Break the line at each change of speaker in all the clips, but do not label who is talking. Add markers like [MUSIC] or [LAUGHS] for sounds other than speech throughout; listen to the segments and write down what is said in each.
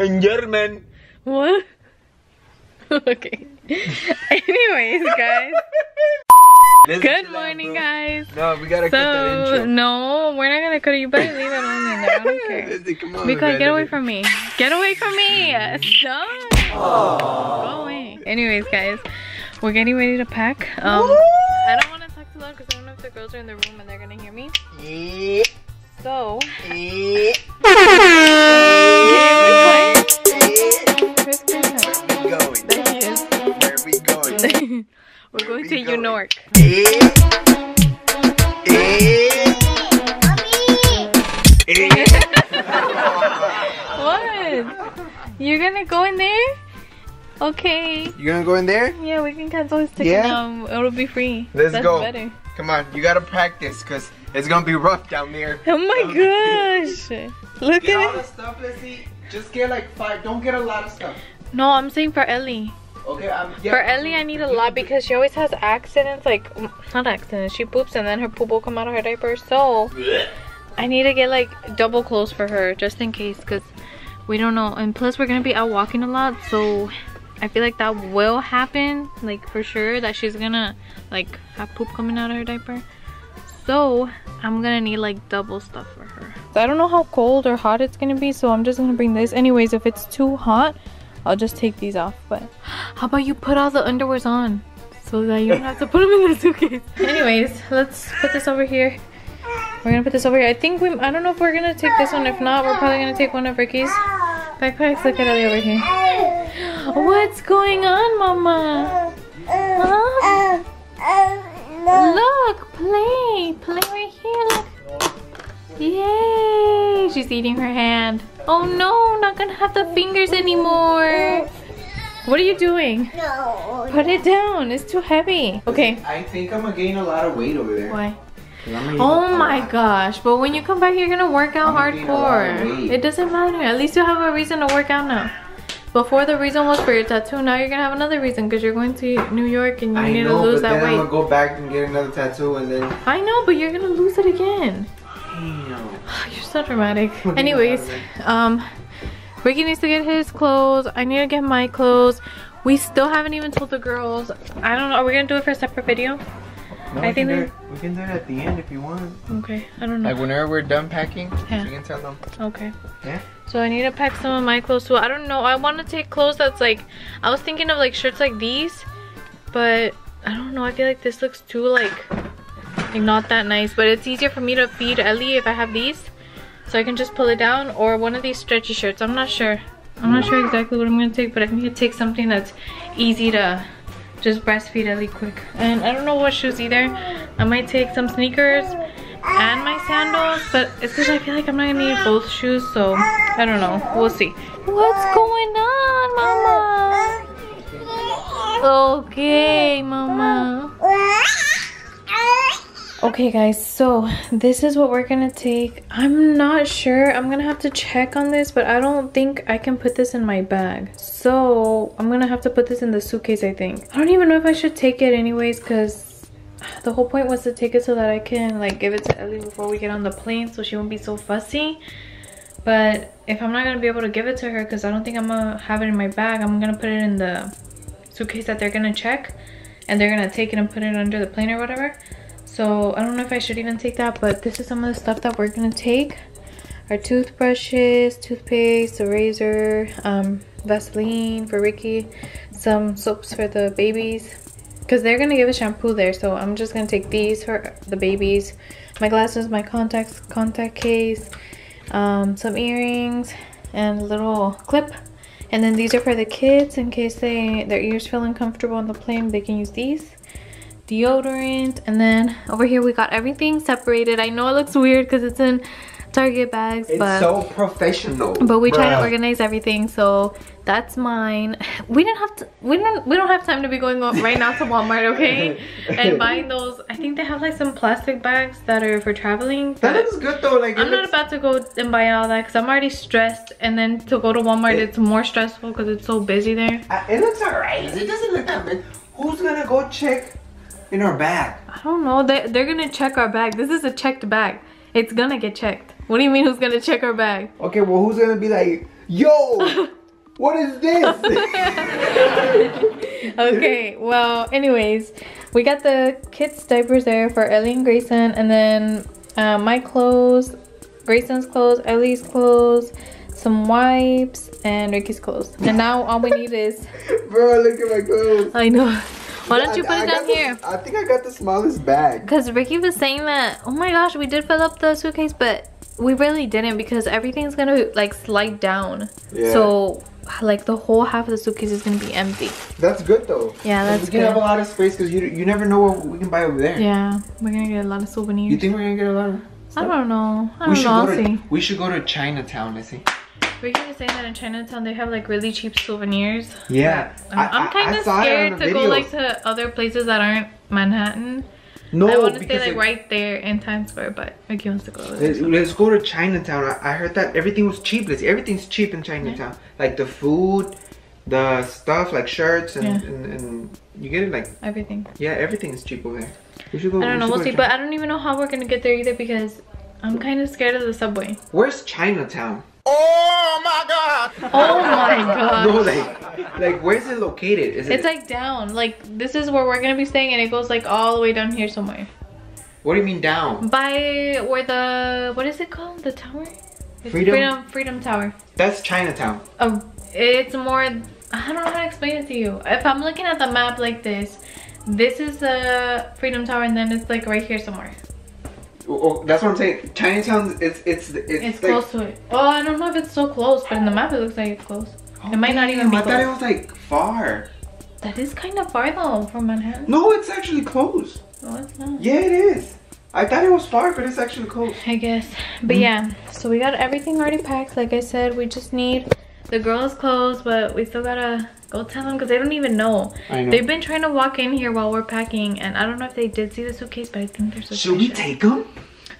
In German.
What? [LAUGHS] okay. Anyways, guys. Good morning, guys.
No, we gotta cut that intro.
no, we're not gonna cut it. You better leave it on in there. I don't [LAUGHS] care. Because get away from me. Get away from me. Stop. Go away. Anyways, guys, we're getting ready to pack. Um, I don't want to talk too loud because I don't know if the girls are in the room and they're gonna hear me.
Eh,
So,
eh, [LAUGHS]
We're going to
going?
Unork.
Eh, eh, eh. [LAUGHS]
What? You're gonna go in there? Okay.
You're gonna go in there?
Yeah, we can cancel his ticket
Yeah?
It'll be free.
Let's
That's
go.
better.
Come on, you gotta practice because it's gonna be rough down there.
Oh my [LAUGHS] gosh. Look
Get all
at
the
it.
stuff, let's see. Just get like five. Don't get a lot of stuff.
No, I'm saying for Ellie.
Okay, I'm. Yeah,
For Ellie, I need a lot because she always has accidents. Like, not accidents. She poops and then her poop will come out of her diaper. So, I need to get like double clothes for her just in case because we don't know. And plus, we're going to be out walking a lot. So, I feel like that will happen. Like, for sure that she's going to like have poop coming out of her diaper. So, I'm going to need like double stuff for her. I don't know how cold or hot it's going to be. So, I'm just going to bring this. Anyways, if it's too hot, I'll just take these off. But [GASPS] how about you put all the underwears on? So that you don't have to put them in the suitcase. [LAUGHS] Anyways, let's put this over here. We're gonna put this over here. I think we, I don't know if we're gonna take this one. If not, we're probably gonna take one of Ricky's backpacks. Look at Ellie over here. [GASPS] What's going on, Mama? Huh? Look, play. Play right here. Look. Yay! She's eating her hand. Oh no, not gonna have the fingers anymore. What are you doing?
No.
Put it down. It's too heavy. Okay.
I think I'm gonna gain a lot of weight over there.
Why?
'Cause I'm gonna eat
Oh my
lot.
gosh. But when you come back, you're gonna work out
I'm gonna gain a lot of
hardcore. It doesn't matter. At least you have a reason to work out now. Before the reason was for your tattoo, now you're gonna have another reason because you're going to New York and you
I
need
know,
to lose
but
that
then I'm gonna go back and get another tattoo and then.
I know, but you're gonna lose it again.
Damn. [SIGHS]
You're so dramatic.
What do you
Anyways, um, Ricky needs to get his clothes. I need to get my clothes. We still haven't even told the girls. I don't know. Are we gonna do it for a separate video?
No,
I
we
think
can do it, we can do it at the end if you want.
Okay, I don't know.
Like whenever we're done packing,
Yeah.
you can tell them.
Okay.
Yeah.
So I need to pack some of my clothes too. I don't know. I want to take clothes that's like, I was thinking of like shirts like these, but I don't know. I feel like this looks too like, like not that nice. But it's easier for me to feed Ellie if I have these, so I can just pull it down or one of these stretchy shirts. I'm not sure. I'm not sure exactly what I'm gonna take, but I need to take something that's easy to just breastfeed Ellie quick. And I don't know what shoes either. I might take some sneakers and my sandals, but it's because I feel like I'm not gonna need both shoes, so I don't know. We'll see. What's going on, Mama? Okay, Mama. Okay, guys, so this is what we're gonna take. I'm not sure. I'm gonna have to check on this, but I don't think I can put this in my bag. So I'm gonna have to put this in the suitcase, I think. I don't even know if I should take it anyways, because the whole point was to take it so that I can like give it to Ellie before we get on the plane so she won't be so fussy. But if I'm not gonna be able to give it to her because I don't think I'm gonna have it in my bag, I'm gonna put it in the suitcase that they're gonna check and they're gonna take it and put it under the plane or whatever. So I don't know if I should even take that, but this is some of the stuff that we're gonna take. Our toothbrushes, toothpaste, a razor, um, Vaseline for Ricky, some soaps for the babies. Because they're gonna give a shampoo there, so I'm just gonna take these for the babies. My glasses, my contacts, contact case, um, some earrings, and a little clip. And then these are for the kids in case they their ears feel uncomfortable on the plane. They can use these deodorant and then over here we got everything separated i know it looks weird because it's in target bags
It's
but
so professional.
but we try to organize everything so that's mine [SIGHS] we didn't have to we don't we don't have time to be going right now to walmart okay [LAUGHS] and buying those i think they have like some plastic bags that are for traveling
That looks good though. Like
i'm not about to go and buy all that because i'm already stressed and then to go to walmart
It-
it's more stressful because it's so busy there
Uh, It looks alright. It doesn't look that bad. Who's gonna go check in our bag?
i don't know they, they're gonna check our bag this is a checked bag it's gonna get checked What do you mean who's gonna check our bag?
Okay, well, who's gonna be like, yo, [LAUGHS] what is this? [LAUGHS]
Okay, well, anyways, we got the kids' diapers there for Ellie and Grayson, and then uh, my clothes, Grayson's clothes, Ellie's clothes, some wipes, and Ricky's clothes. And now all we need is. [LAUGHS]
Bro, look at my clothes.
I know. Why don't you put
I
it
got
down
the-
here?
I think I got the smallest bag.
Because Ricky was saying that, oh my gosh, we did fill up the suitcase, but we really didn't because everything's gonna like slide down.
Yeah.
So, like, the whole half of the suitcase is gonna be empty.
That's good though.
Yeah, that's good.
We can have a lot of space because you you never know what we can buy over there.
Yeah, we're gonna get a lot of souvenirs.
You think we're gonna get a lot of?
I don't know. I
We
don't
should
know.
To
see.
we should go to Chinatown. I see.
Ricky was saying that in Chinatown they have like really cheap souvenirs.
Yeah,
I'm,
I-
I'm kind of
saw it on
scared
the
to go like to other places that aren't Manhattan.
No,
I want to stay like
it-
right there in Times Square, but Ricky wants to go.
Let's, let's go to Chinatown. I, I heard that everything was cheap. Let's, everything's cheap in Chinatown. Like the food, the stuff, like shirts, and,
Yeah.
and, and you get it like
Everything.
yeah, everything is cheap over there. We should go.
I don't know.
should
We'll
to
see, but I don't even know how we're gonna get there either because I'm kind of scared of the subway.
where's Chinatown?
Oh my god!
Oh my god. [LAUGHS]
No, like, like where's it located? Is it?
It's like down. Like this is where we're gonna be staying, and it goes like all the way down here somewhere.
what do you mean down?
By where the what is it called? The tower? It's
Freedom?
Freedom Freedom Tower.
That's Chinatown.
Oh, it's more. I don't know how to explain it to you. If I'm looking at the map like this, this is the Freedom Tower, and then it's like right here somewhere.
Oh, oh, that's what I'm saying. Chinatown. It's it's it's,
It's
like,
close to it. Oh, I don't know if it's so close, but in the map it looks like it's close. it might not even be
I thought it was like far.
That is kind of far though from Manhattan.
No, it's actually close.
No, it's not.
Yeah, it is. I thought it was far, but it's actually close.
I guess. But
Mm-hmm.
yeah, so we got everything already packed. Like I said, we just need the girls' clothes, but we still gotta go tell them because they don't even know.
I know.
They've been trying to walk in here while we're packing, and I don't know if they did see the suitcase, but I think they're suspicious.
Should we take them?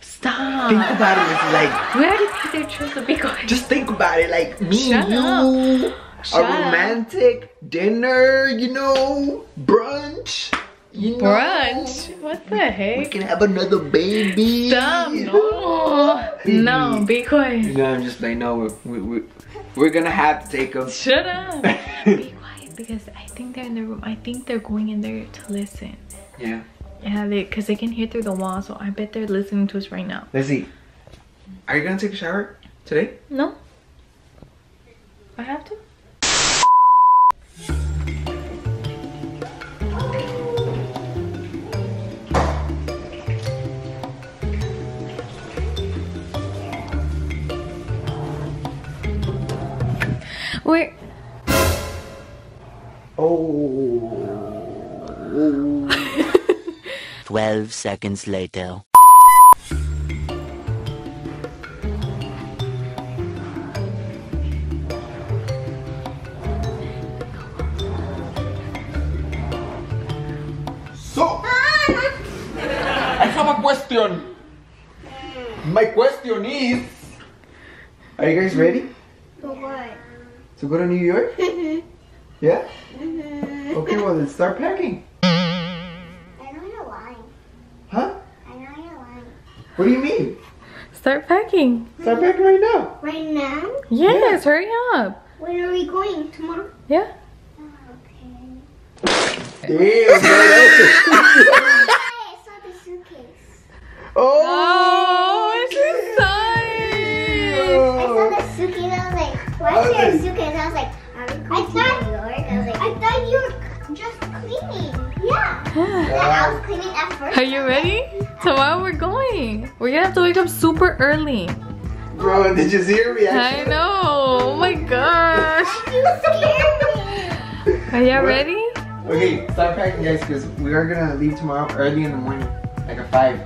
Stop.
Think about it. It's like
we already paid their trip, so be quiet.
just think about it. Like me
Shut
and you,
Shut
a
up.
romantic dinner. You know, brunch. You know,
Brunch? What the
We
heck?
We can have another baby.
Stop. [LAUGHS] No. No, be quiet.
No, I'm just like, No, we're, we, we, we're gonna have to take them.
Shut up. [LAUGHS] because I think they're in the room. I think they're going in there to listen.
yeah.
Yeah, they because they can hear through the wall, so I bet they're listening to us right now.
Let's see. Are you gonna take a shower today?
No? I have to?
12 seconds later.
So, I have a question. My question is, are you guys ready
For what?
to go to New York? [LAUGHS] Yeah.
Mm-hmm.
Okay, well let's start packing. What do you mean?
Start packing.
Start packing right now.
Right now?
Yes, hurry up.
Where are we going? Tomorrow?
Yeah.
Oh, okay.
Damn, [LAUGHS] bro. that's-
I saw the suitcase.
oh,
she's oh,
I saw the suitcase. I was like, why is there a suitcase? I was like, are we going to New York? I was like, I thought you were just cleaning. Yeah. Then I was cleaning at first.
Are you ready? Tomorrow we're going. We're gonna have to wake up super early.
Bro, did you see her reaction?
I know. Oh my gosh.
You scared me.
Are y'all ready?
Okay, start packing, guys, because we are gonna leave tomorrow early in the morning, like at five.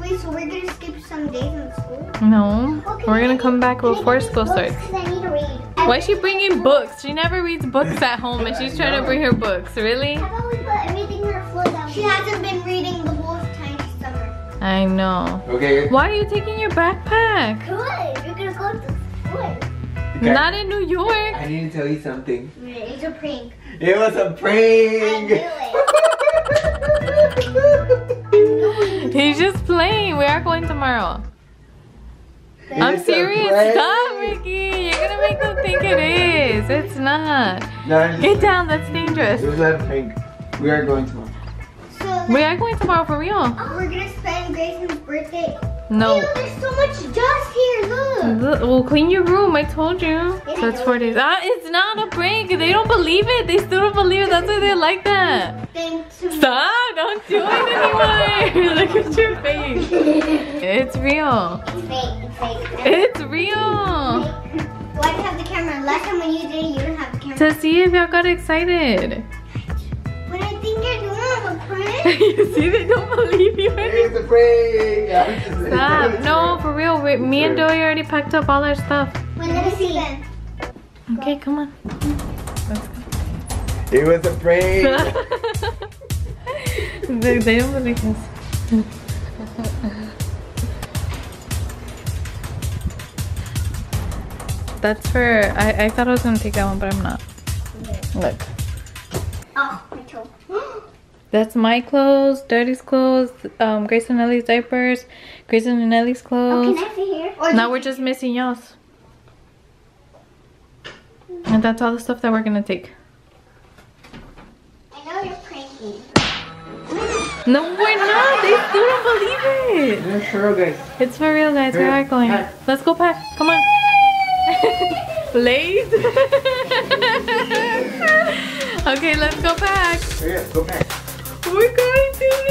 Wait, so we're gonna skip some days in school?
No.
Okay,
We're gonna come back before school
books?
starts.
'Cause I need to read.
Why is she bringing books? She never reads books at home and she's trying to bring her books. Really?
How about we put everything in her floor down? She hasn't been reading
I know.
Okay.
Why are you taking your backpack?
Good. You're gonna go to school.
okay.
Not in New York.
I need to tell you something.
It's a prank.
It was a prank.
knew it. [LAUGHS]
He's just playing. We are going tomorrow. I'm serious. Stop, Ricky. You're gonna make them think it is. It's not.
No,
Get down. That's dangerous.
It was not a prank. We are going tomorrow.
We are going tomorrow for real.
we're gonna spend Grayson's birthday.
No.
Ew, there's so much dust here. Look.
Look, Well, clean your room. I told you. So it's four days. Ah, it's not a prank. They don't believe it. They still don't believe it. That's why they like that. Stop! Don't do it anymore. [LAUGHS] Look at your face. [LAUGHS] It's real.
It's fake. It's fake.
It's real.
Why do you have the camera? Last time when you did it, you didn't have the camera.
To see if y'all got excited. [LAUGHS] you see, they don't believe you.
It's a prank.
Stop. No, for real. We, me and Joey already packed up all our stuff.
When let me see then.
Okay, come on. Let's go.
It was a prank. [LAUGHS]
they, they don't believe us. That's for, I, I thought I was gonna take that one, but I'm not. Look.
Oh, my toe.
That's my clothes, Daddy's clothes, um, Grace and Ellie's diapers, Grace and Ellie's
Oh,
clothes.
can I sit here? Or
now we're just missing y'all's. And that's all the stuff that we're gonna take.
I know you're pranking.
No, we're not. They still don't believe it.
Yeah, sure, guys.
It's for real, guys. We are going.
Pack.
Let's go pack. Come on. [LAUGHS] Late. [LAUGHS] okay, let's go pack.
Yeah, go back.
We're going to